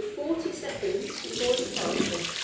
40 seconds before departure.